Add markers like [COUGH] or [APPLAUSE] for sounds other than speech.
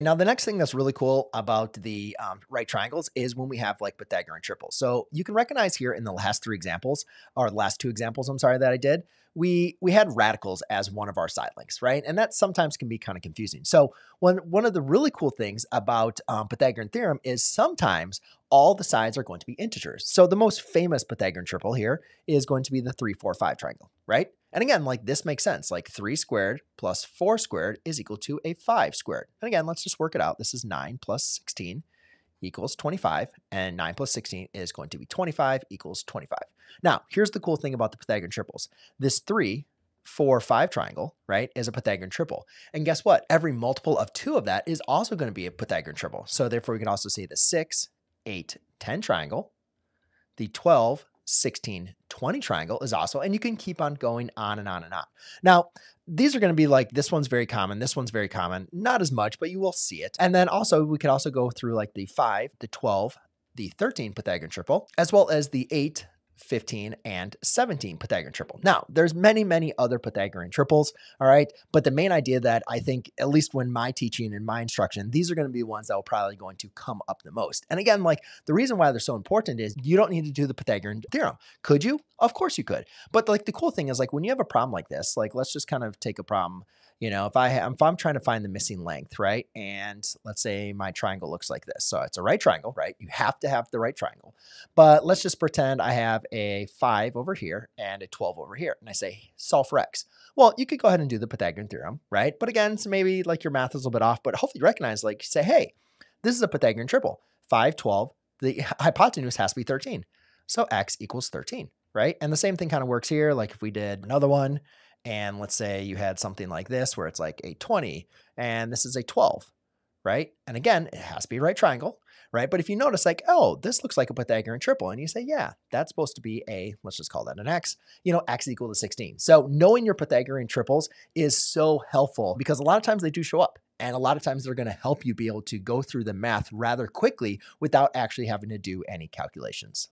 Now, the next thing that's really cool about the um, right triangles is when we have like Pythagorean triples. So you can recognize here in the last three examples, or the last two examples, I'm sorry, that I did, we we had radicals as one of our side lengths, right? And that sometimes can be kind of confusing. So one one of the really cool things about um, Pythagorean theorem is sometimes all the sides are going to be integers. So the most famous Pythagorean triple here is going to be the 3, 4, 5 triangle, right? And again, like this makes sense. Like 3 squared plus 4 squared is equal to a 5 squared. And again, let's just work it out. This is 9 plus 16 equals 25, and 9 plus 16 is going to be 25 equals 25. Now, here's the cool thing about the Pythagorean triples. This 3, 4, 5 triangle, right, is a Pythagorean triple. And guess what? Every multiple of 2 of that is also going to be a Pythagorean triple. So therefore, we can also say the 6, 8, 10 triangle, the 12, 16, 20 triangle is also, and you can keep on going on and on and on. Now, these are going to be like this one's very common, this one's very common, not as much, but you will see it. And then also, we could also go through like the 5, the 12, the 13 Pythagorean triple, as well as the 8, 15, and 17 Pythagorean triple. Now, there's many, many other Pythagorean triples, all right? But the main idea that I think, at least when my teaching and my instruction, these are going to be ones that are probably going to come up the most. And again, like the reason why they're so important is you don't need to do the Pythagorean theorem. Could you? Of course you could. But like the cool thing is like when you have a problem like this, like let's just kind of take a problem you know, if I have, if I'm trying to find the missing length, right? And let's say my triangle looks like this. So it's a right triangle, right? You have to have the right triangle. But let's just pretend I have a 5 over here and a 12 over here. And I say solve for x. Well, you could go ahead and do the Pythagorean theorem, right? But again, so maybe like your math is a little bit off, but hopefully you recognize, like, say, hey, this is a Pythagorean triple. 5, 12, the [LAUGHS] hypotenuse has to be 13. So x equals 13, right? And the same thing kind of works here. Like if we did another one, and let's say you had something like this where it's like a 20 and this is a 12, right? And again, it has to be a right triangle, right? But if you notice like, oh, this looks like a Pythagorean triple, and you say, yeah, that's supposed to be a, let's just call that an x, you know, x equal to 16. So knowing your Pythagorean triples is so helpful because a lot of times they do show up. And a lot of times they're going to help you be able to go through the math rather quickly without actually having to do any calculations.